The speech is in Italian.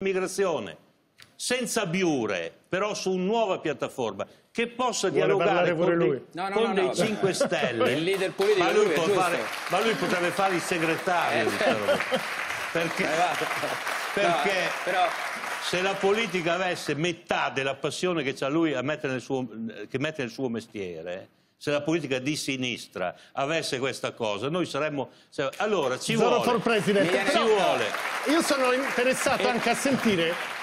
immigrazione senza biure, però su una nuova piattaforma che possa Vuole dialogare con, dei. No, no, con no, dei no. 5 Stelle. Il leader politico ma lui, lui, fare, ma lui potrebbe fare il segretario roba. Perché, Eh, perché No, però se la politica avesse metà della passione che ha lui a mettere nel suo, che mette nel suo mestiere, se la politica di sinistra avesse questa cosa, noi saremmo... se- allora ci Zero vuole... Ci vuole. Io sono interessato anche a sentire